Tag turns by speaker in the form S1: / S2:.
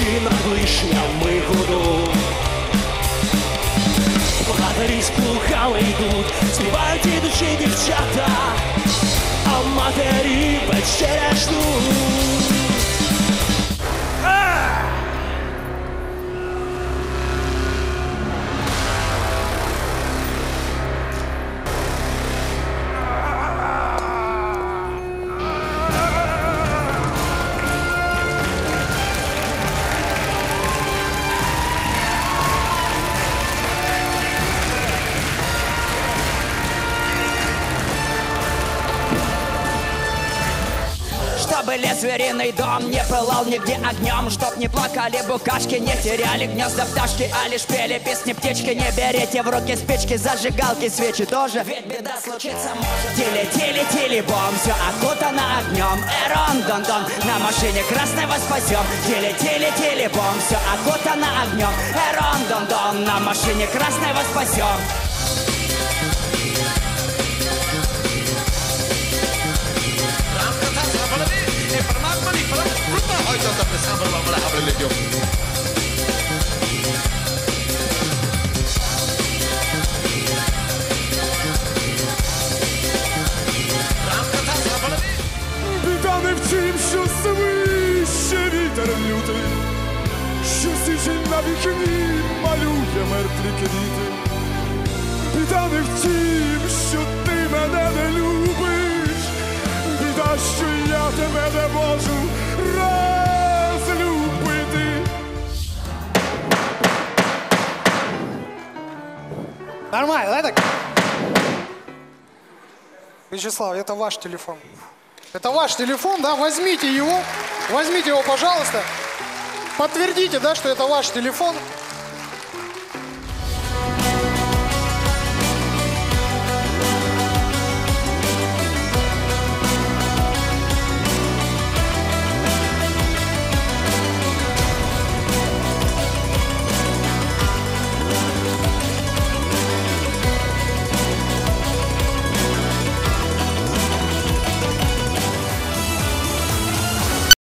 S1: Хрущі лишня вишнями гудуть. Благодарі з плухами йдуть, співають ідучі дівчата, а матері вечеря ждуть.
S2: Чтобы лес звериный дом не пылал нигде огнем Чтоб не плакали букашки, не теряли гнезда пташки А лишь пели песни птички. Не берите в руки спички, зажигалки, свечи тоже. Ведь беда случиться может. Тили, тили, тили, бом, все окутано огнем. Эрон, дон, дон, на машине красной вас спасем Тили, тили, тили, бом, все окутано огнем. Эрон, дон, дон, на машине красной вас спасем
S3: на вікні малює мертві квіти. Біда не в тім, що ти мене не любиш, біда, що я тебе не можу розлюбити.
S4: Нормально, да, так? Вячеслав, это ваш телефон. Это ваш телефон, да? Возьмите его. Возьмите его, пожалуйста. Подтвердите, да, что это ваш телефон.